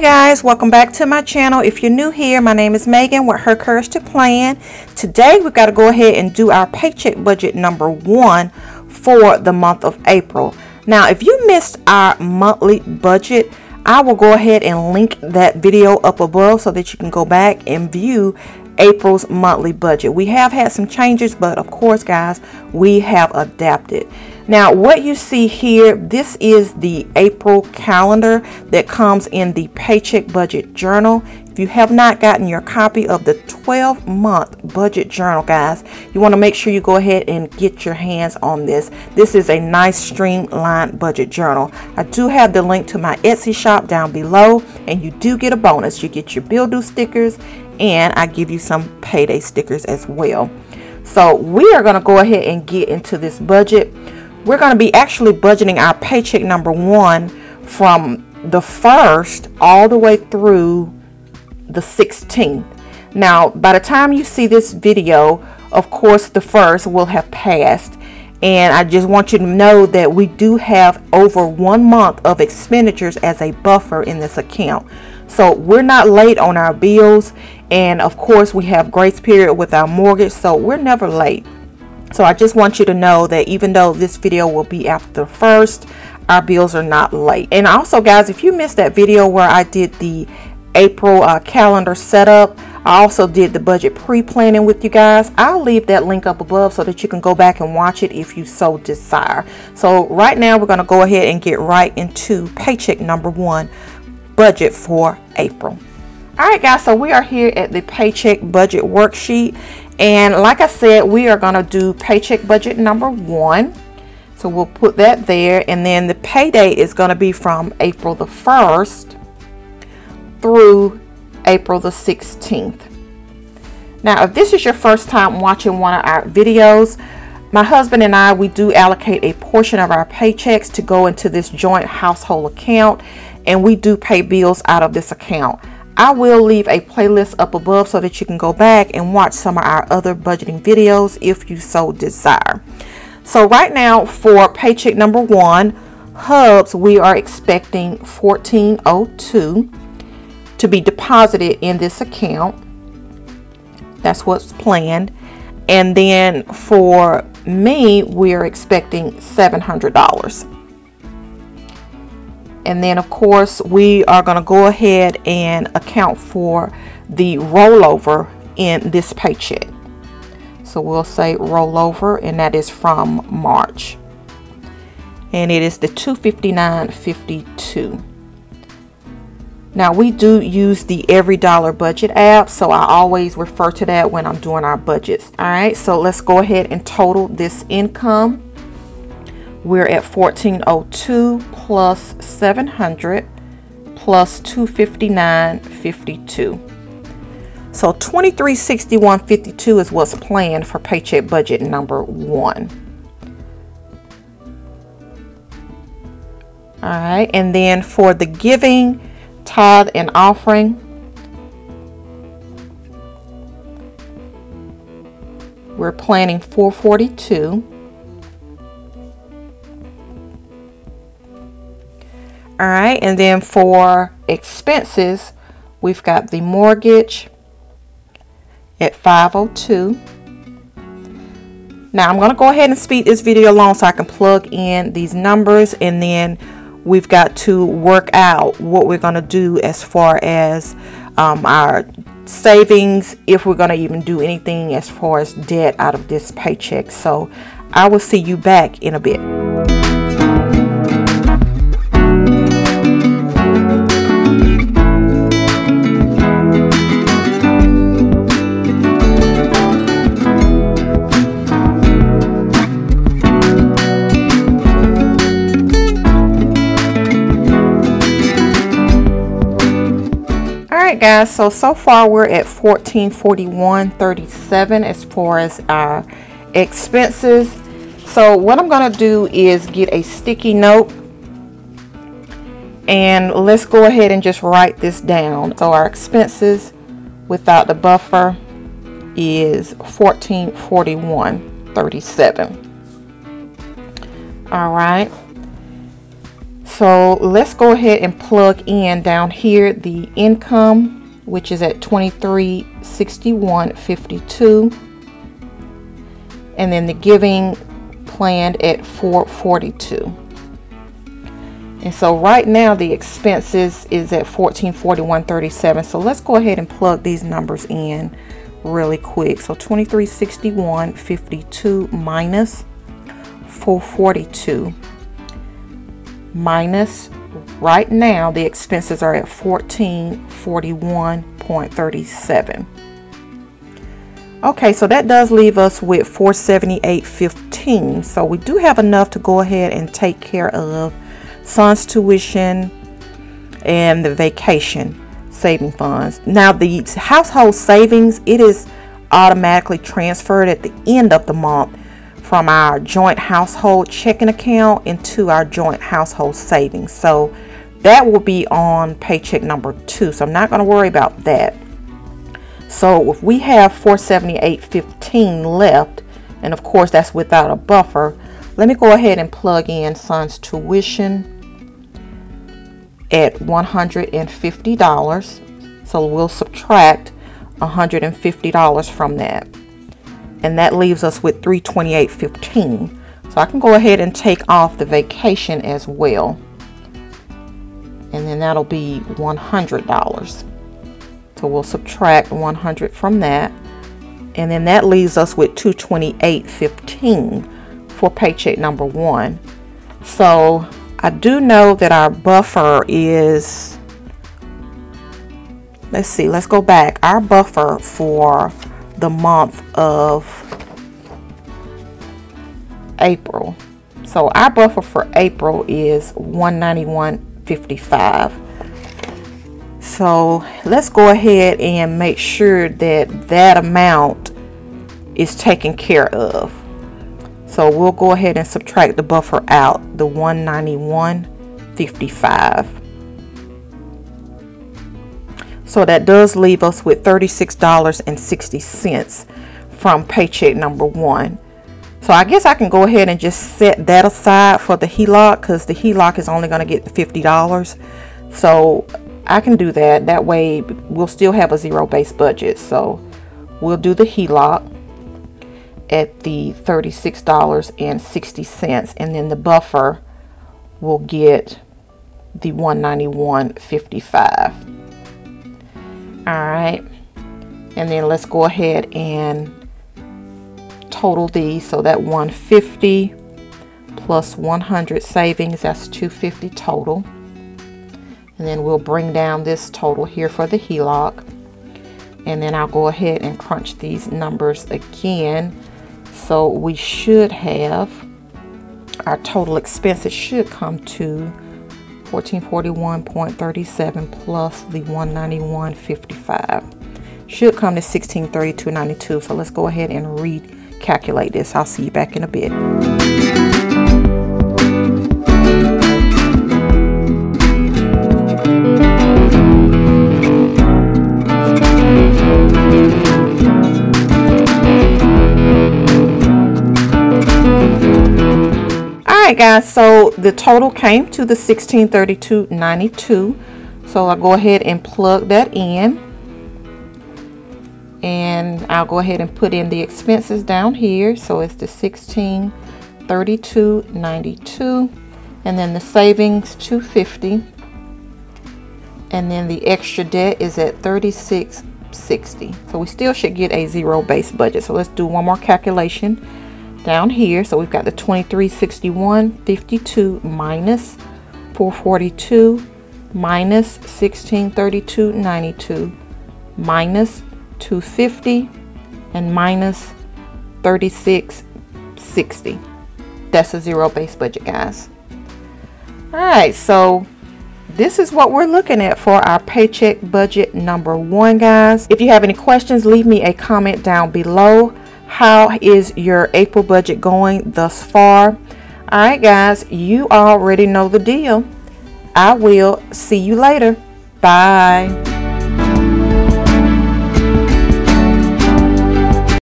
Guys, welcome back to my channel. If you're new here, my name is Megan with Her Courage to Plan. Today we've got to go ahead and do our paycheck budget number one for the month of April. Now, if you missed our monthly budget, I will go ahead and link that video up above so that you can go back and view April's monthly budget. We have had some changes, but of course, guys, we have adapted. Now, what you see here, this is the April calendar that comes in the Paycheck Budget Journal. If you have not gotten your copy of the 12 month budget journal, guys, you want to make sure you go ahead and get your hands on this. This is a nice streamlined budget journal. I do have the link to my Etsy shop down below, and you do get a bonus. You get your bill due stickers and I give you some payday stickers as well. So we are going to go ahead and get into this budget. We're going to be actually budgeting our paycheck number one from the first all the way through the 16th. Now, by the time you see this video, of course, the first will have passed. And I just want you to know that we do have over one month of expenditures as a buffer in this account. So we're not late on our bills. And of course, we have grace period with our mortgage. So we're never late. So I just want you to know that even though this video will be after the first, our bills are not late. And also, guys, if you missed that video where I did the April uh, calendar setup, I also did the budget pre-planning with you guys. I'll leave that link up above so that you can go back and watch it if you so desire. So right now we're going to go ahead and get right into paycheck number one, budget for April. All right, guys, so we are here at the paycheck budget worksheet. And like I said, we are going to do paycheck budget number one. So we'll put that there. And then the pay date is going to be from April the 1st through April the 16th. Now, if this is your first time watching one of our videos, my husband and I, we do allocate a portion of our paychecks to go into this joint household account, and we do pay bills out of this account. I will leave a playlist up above so that you can go back and watch some of our other budgeting videos if you so desire. So right now for paycheck number one, Hubs, we are expecting 1402 to be deposited in this account. That's what's planned. And then for me, we're expecting $700. And then of course, we are gonna go ahead and account for the rollover in this paycheck. So we'll say rollover and that is from March. And it is the 259.52. Now we do use the EveryDollar Budget app, so I always refer to that when I'm doing our budgets. All right, so let's go ahead and total this income. We're at 1402 plus 700 plus 259.52. So 2361.52 is what's planned for paycheck budget number one. All right, and then for the giving, tithe and offering. We're planning 442. All right, and then for expenses, we've got the mortgage at 502. Now I'm going to go ahead and speed this video along so I can plug in these numbers and then we've got to work out what we're going to do as far as um, our savings if we're going to even do anything as far as debt out of this paycheck so I will see you back in a bit guys so so far we're at 1441.37 as far as our expenses. So what I'm gonna do is get a sticky note and let's go ahead and just write this down. So our expenses without the buffer is 1441.37 all right so let's go ahead and plug in down here the income, which is at 2361.52, and then the giving planned at 442. And so right now the expenses is at 1441.37. So let's go ahead and plug these numbers in really quick. So 2361.52 minus 442 minus right now the expenses are at 1441.37 okay so that does leave us with 478.15 so we do have enough to go ahead and take care of son's tuition and the vacation saving funds. Now the household savings it is automatically transferred at the end of the month from our joint household checking account into our joint household savings. So that will be on paycheck number two. So I'm not going to worry about that. So if we have 478.15 left, and of course that's without a buffer, let me go ahead and plug in son's tuition at $150. So we'll subtract $150 from that and that leaves us with 328.15 so I can go ahead and take off the vacation as well. And then that'll be $100 so we'll subtract 100 from that. And then that leaves us with 228.15 for paycheck number one. So I do know that our buffer is let's see let's go back. Our buffer for the month of April. So our buffer for April is 191.55. So let's go ahead and make sure that that amount is taken care of. So we'll go ahead and subtract the buffer out, the 191.55. So that does leave us with $36.60 from paycheck number one. So I guess I can go ahead and just set that aside for the HELOC because the HELOC is only going to get $50. So I can do that. That way we'll still have a zero base budget. So we'll do the HELOC at the $36.60 and then the buffer will get the 191.55 all right and then let's go ahead and total these. So that 150 plus 100 savings that's 250 total. And then we'll bring down this total here for the HELOC and then I'll go ahead and crunch these numbers again. So we should have our total expenses should come to 1441.37 plus the 191.55 should come to 1632.92 so let's go ahead and recalculate this. I'll see you back in a bit guys so the total came to the 1632.92 so I'll go ahead and plug that in. And I'll go ahead and put in the expenses down here. So it's the 1632.92 and then the savings 250 and then the extra debt is at 3660 so we still should get a zero base budget. So let's do one more calculation down here. So we've got the 2361.52 minus 442 minus 1632.92 minus 250 and minus 3660. That's a zero base budget, guys. All right, so this is what we're looking at for our paycheck budget number one, guys. If you have any questions, leave me a comment down below. How is your April budget going thus far? All right, guys, you already know the deal. I will see you later. Bye.